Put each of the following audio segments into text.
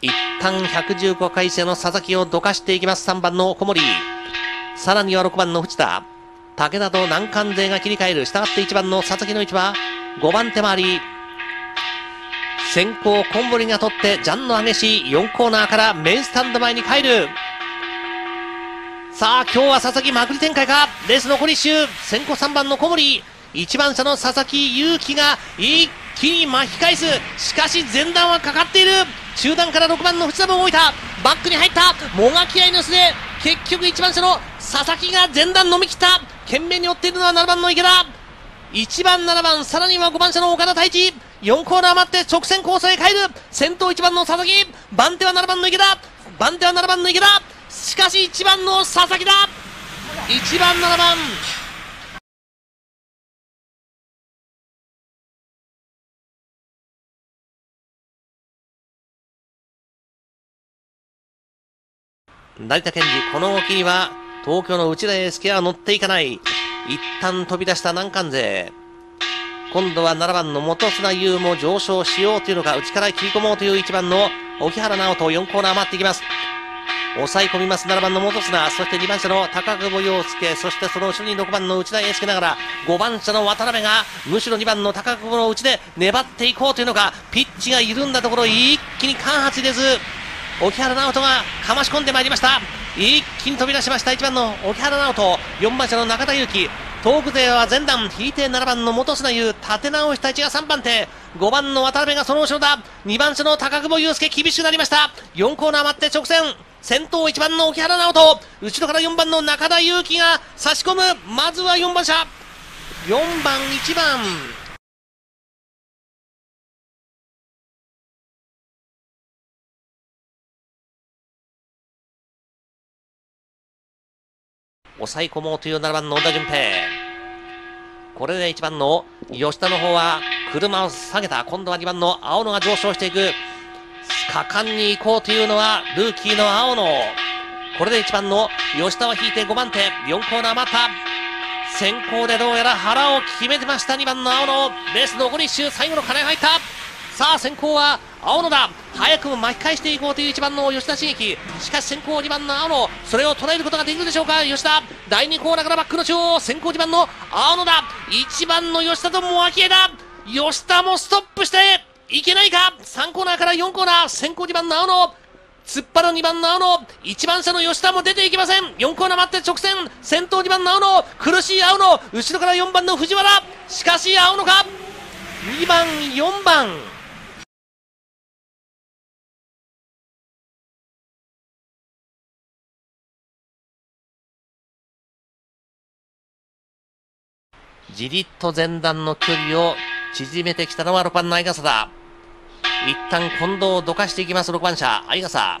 一旦115回生の佐々木をどかしていきます。3番の小森。さらには6番の藤田。武田と南関勢が切り替える。したがって1番の佐々木の位置は5番手回り。先行コンボリが取ってジャンの激しい。4コーナーからメインスタンド前に帰る。さあ今日は佐々木まくり展開か。レース残り1周。先行3番の小森。1番車の佐々木勇気が一気に巻き返す。しかし前段はかかっている。中段から6番の藤田も動いた。バックに入った。もがき合いの末結局1番車の佐々木が前段飲み切った。懸命に追っているのは7番の池田。1番7番さらには5番車の岡田太一。4コーナー待って直線コースへ帰る。先頭1番の佐々木。番手は7番の池田。番手は7番の池田。しかし1番の佐々木だ。1番7番。成田健二、この動きには東京の内田英介は乗っていかない。一旦飛び出した南関勢。今度は7番の元砂優も上昇しようというのか、内から切り込もうという1番の沖原直人、4コーナー回っていきます。抑え込みます7番の元砂、そして2番車の高久保陽介、そしてその後ろに6番の内田英介ながら、5番車の渡辺が、むしろ2番の高久保の内で粘っていこうというのか、ピッチが緩んだところ、一気に間髪入れず、沖原直人がかまし込んでまいりました。一気に飛び出しました。1番の沖原直人。4番車の中田裕樹東北勢は前段引いて7番の元砂優。立て直した位置が3番手。5番の渡辺がその後ろだ。2番車の高久保祐介厳しくなりました。4コーナー待って直線。先頭1番の沖原直人。後ろから4番の中田裕樹が差し込む。まずは4番車。4番1番。抑え込もうという7番の小田淳平。これで1番の吉田の方は車を下げた。今度は2番の青野が上昇していく。果敢に行こうというのはルーキーの青野。これで1番の吉田は引いて5番手。4コーナー待った。先行でどうやら腹を決めてました2番の青野。レース残り1周最後の金が入った。さあ先行は青野だ。早くも巻き返していこうという1番の吉田茂樹しかし先行2番の青野それを捉えることができるでしょうか？吉田第2コーナーからバックの中央先行2番の青野だ。1番の吉田とも秋枝吉田もストップしていけないか？3コーナーから4コーナー先行2番の青野突っ張る2番の青野1番車の吉田も出ていきません。4コーナー待って直線。先頭2番の青野苦しい青野後ろから4番の藤原。しかし青野か？2番4番。じりっと前段の距離を縮めてきたのは6番の相笠だ。一旦近藤をどかしていきます6番車、相笠。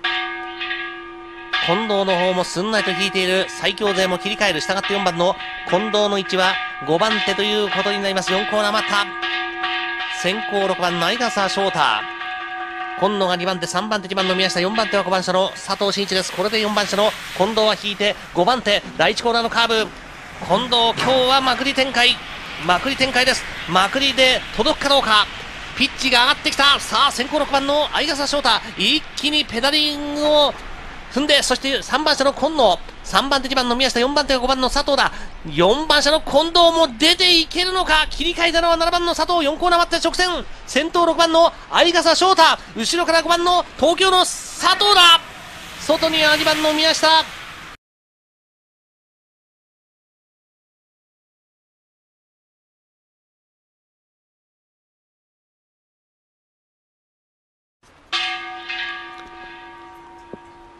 近藤の方もすんなりと引いている最強勢も切り替える。従って4番の近藤の位置は5番手ということになります。4コーナー待った。先行6番の相笠翔太。今野が2番手、3番手、2番の宮下、4番手は5番車の佐藤真一です。これで4番車の近藤は引いて5番手、第1コーナーのカーブ。近藤、今日はまくり展開。まくり展開です。まくりで届くかどうか。ピッチが上がってきた。さあ、先行6番の相笠翔太。一気にペダリングを踏んで、そして3番車の今野。3番手2番の宮下、4番手が5番の佐藤だ。4番車の近藤も出ていけるのか。切り替えたのは7番の佐藤。4コーナー待って直線。先頭6番の相笠翔太。後ろから5番の東京の佐藤だ。外には2番の宮下。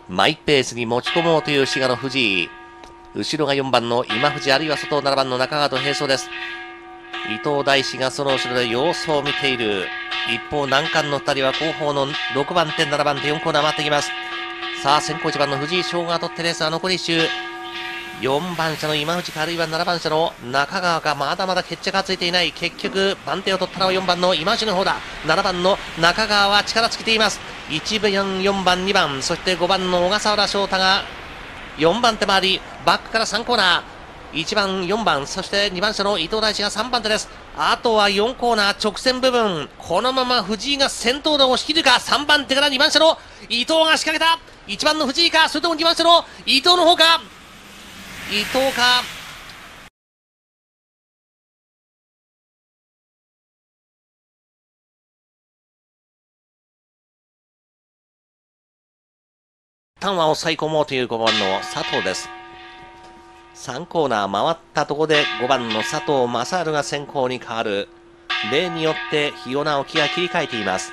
マイペースに持ち込もうという滋賀の藤井。後ろが4番の今藤、あるいは外7番の中川と並走です。伊藤大志がその後ろで様子を見ている。一方、難関の2人は後方の6番手、7番手、4コーナー回ってきます。さあ、先行1番の藤井翔が取ってレースは残り1周。4番車の今内かあるいは7番車の中川がまだまだ決着がついていない結局番手を取ったのは4番の今内の方だ7番の中川は力尽きています1番4番2番そして5番の小笠原翔太が4番手回りバックから3コーナー1番4番そして2番車の伊藤大地が3番手ですあとは4コーナー直線部分。このまま藤井が先頭で押し切るか。3番手から2番車の伊藤が仕掛けた。1番の藤井か。それとも2番車の伊藤の方か。伊藤か。旦は抑え込もうという5番の佐藤です。3コーナー回ったところで5番の佐藤正治が先行に変わる。例によって日尾直樹が切り替えています。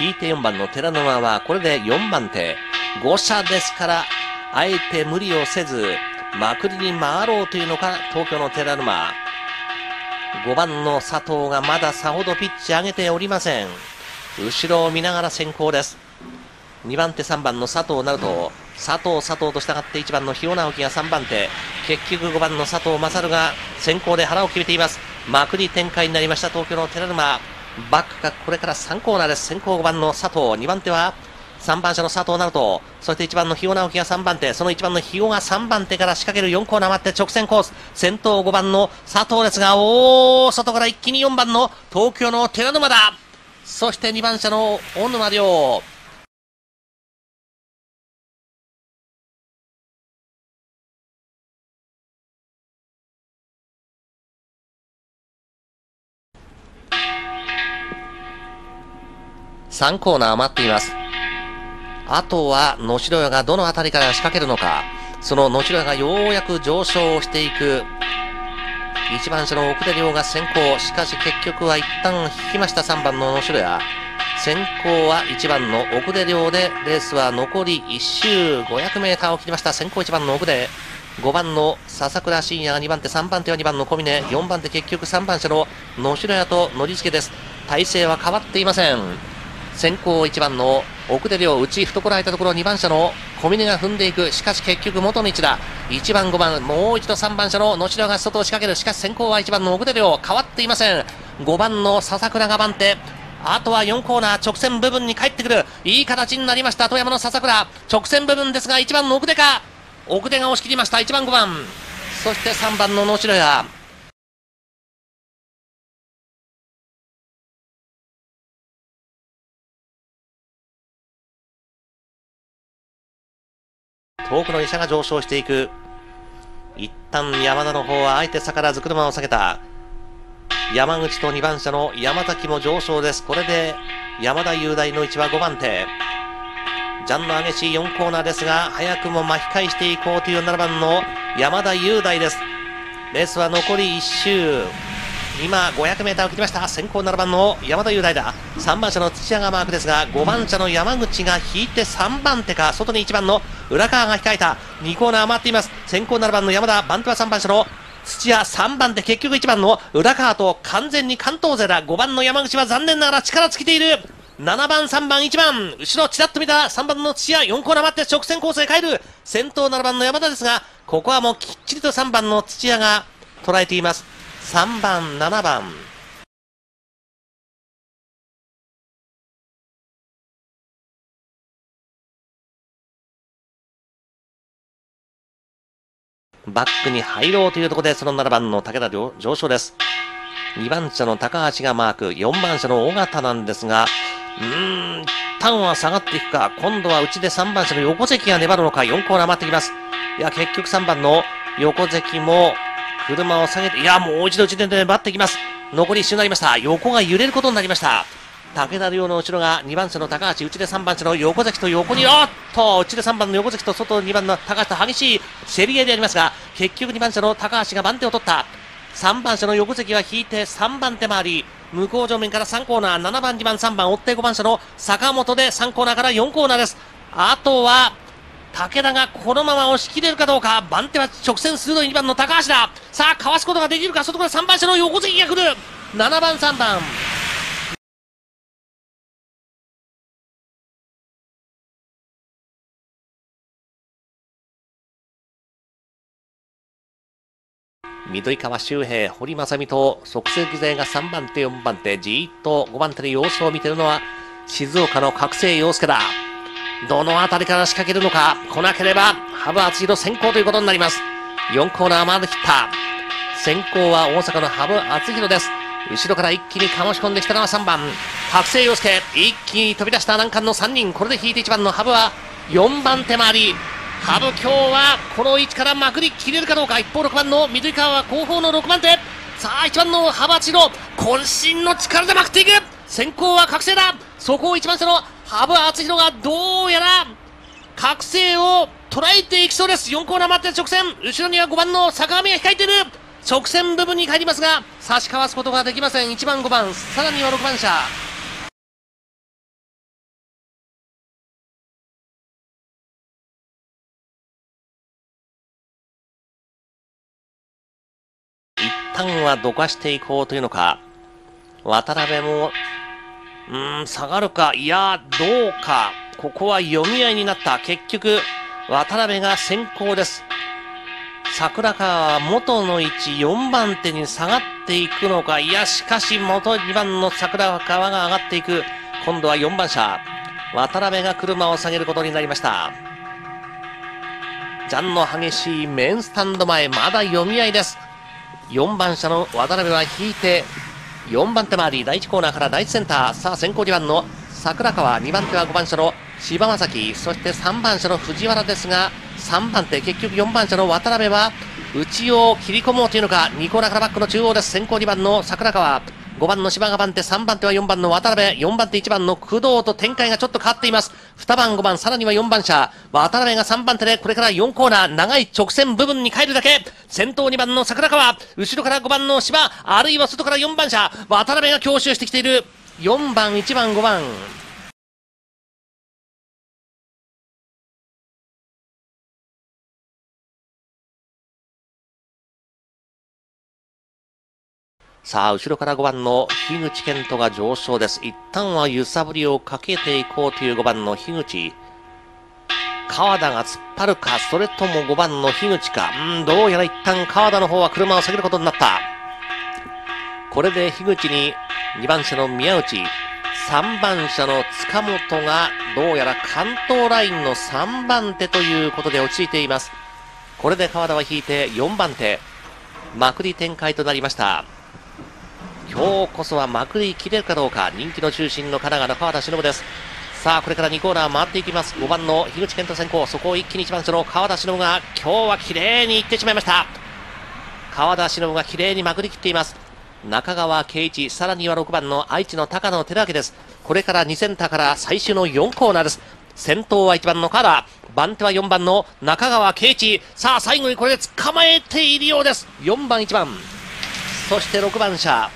引いて4番の寺沼はこれで4番手。5車ですから、あえて無理をせず、まくりに回ろうというのか、東京の寺沼。5番の佐藤がまださほどピッチ上げておりません。後ろを見ながら先行です。2番手3番の佐藤なると、佐藤佐藤と従って1番の日尾直樹が3番手、結局5番の佐藤勝が先行で腹を決めています。まくり展開になりました東京の寺沼。バックがこれから3コーナーです。先行5番の佐藤、2番手は3番車の佐藤直人、そして1番の日尾直樹が3番手、その1番の日尾が3番手から仕掛ける4コーナー待って直線コース、先頭5番の佐藤ですが、おー、外から一気に4番の東京の寺沼だ。そして2番車の小沼亮。3コーナー余っています。あとは、野城屋がどの辺りから仕掛けるのか、その野城屋がようやく上昇をしていく。1番車の奥出亮が先行。しかし結局は一旦引きました3番の野城屋。先行は1番の奥出亮で、レースは残り1周 500m を切りました。先行1番の奥出。5番の笹倉信也が2番手、3番手は2番の小峰、4番手結局3番車の野城屋と乗り付けです。体勢は変わっていません。先行1番の奥出亮、内懐空いたところ2番車の小峰が踏んでいく。しかし結局元道だ。1番5番、もう一度3番車の野城が外を仕掛ける。しかし先行は1番の奥出亮、変わっていません。5番の笹倉が番手。あとは4コーナー直線部分に帰ってくる。いい形になりました。富山の笹倉。直線部分ですが1番の奥出か。奥出が押し切りました。1番5番。そして3番の野城や。遠くの医者が上昇していく。一旦山田の方はあえて逆らず車を下げた。山口と2番車の山崎も上昇です。これで山田雄大の位置は5番手。ジャンの激しい4コーナーですが、早くも巻き返していこうという7番の山田雄大です。レースは残り1周。今 500m を切りました。先行7番の山田雄大だ。3番車の土屋がマークですが5番車の山口が引いて3番手か外に1番の浦川が控えた。2コーナー余っています。先行7番の山田番手は3番車の土屋。3番で結局1番の浦川と完全に関東勢だ。5番の山口は残念ながら力尽きている。7番、3番、1番、後ろちらっと見た3番の土屋、4コーナー待って直線コースへ帰る。先頭7番の山田ですが、ここはもうきっちりと3番の土屋が捉えています。3番、7番。バックに入ろうというところで、その7番の武田上昇です。2番車の高橋がマーク、4番車の尾形なんですが、うーん、ターンは下がっていくか、今度は内で3番車の横関が粘るのか、4コーナー待ってきます。いや、結局3番の横関も車を下げて、いや、もう一度地点で粘ってきます。残り一周になりました。横が揺れることになりました。武田亮の後ろが2番手の高橋、内で3番手の横崎と横に、おっと、内で3番の横崎と外2番の高橋と激しい競り合いでありますが、結局2番手の高橋が番手を取った。3番手の横関は引いて3番手回り、向こう上面から3コーナー、7番、2番、3番、追って5番手の坂本で3コーナーから4コーナーです。あとは、武田がこのまま押し切れるかどうか。番手は直線鋭い2番の高橋だ。さあかわすことができるか。外から3番車の横関が来る。7番3番。緑川周平、堀正美と即席勢が3番手、4番手、じーっと5番手で様子を見てるのは静岡の覚醒洋介だ。どの辺りから仕掛けるのか、来なければ、羽生厚弘先行ということになります。4コーナーまで切った。先行は大阪の羽生敦弘です。後ろから一気にかもし込んできたのは3番。白星洋介一気に飛び出した難関の3人。これで引いて1番の羽生は4番手回り。羽生今日はこの位置からまくり切れるかどうか。一方6番の緑川は後方の6番手。さあ1番の羽生千代渾身の力でまくっていく。先行は覚醒だ。そこを1番手の羽生敦弘がどうやら覚醒を捉えていきそうです。4コーナー待って直線。後ろには5番の坂上が控えている。直線部分に帰りますが差しかわすことができません。1番5番さらには6番車。一旦はどかしていこうというのか。渡辺もうーん下がるかいやどうか。ここは読み合いになった。結局渡辺が先行です。桜川は元の位置4番手に下がっていくのか。いやしかし元2番の桜川が上がっていく。今度は4番車。渡辺が車を下げることになりました。ジャンの激しいメインスタンド前まだ読み合いです。4番車の渡辺は引いて4番手回り第1コーナーから第1センター。さあ先行2番の桜川。2番手は5番車の柴正樹そして3番車の藤原ですが3番手結局4番車の渡辺は内を切り込もうというのか2コーナーからバックの中央です。先行2番の桜川。5番の芝が番手3番手は4番の渡辺。4番手1番の工藤と展開がちょっと変わっています。2番5番さらには4番車。渡辺が3番手でこれから4コーナー。長い直線部分に帰るだけ。先頭2番の桜川。後ろから5番の芝あるいは外から4番車。渡辺が強襲してきている。4番1番5番。さあ、後ろから5番の樋口健人が上昇です。一旦は揺さぶりをかけていこうという5番の樋口。川田が突っ張るか、それとも5番の樋口か。うん、どうやら一旦川田の方は車を下げることになった。これで樋口に2番車の宮内、3番車の塚本がどうやら関東ラインの3番手ということで落ち着いています。これで川田は引いて4番手。まくり展開となりました。今日こそはまくり切れるかどうか人気の中心の神奈川の川田忍です。さあこれから2コーナー回っていきます。5番の樋口健人先行そこを一気に1番手の川田忍が今日は綺麗にいってしまいました。川田忍が綺麗にまくり切っています。中川圭一さらには6番の愛知の高野寺明です。これから2センターから最終の4コーナーです。先頭は1番の川田。番手は4番の中川圭一。さあ最後にこれで捕まえているようです。4番1番。そして6番車。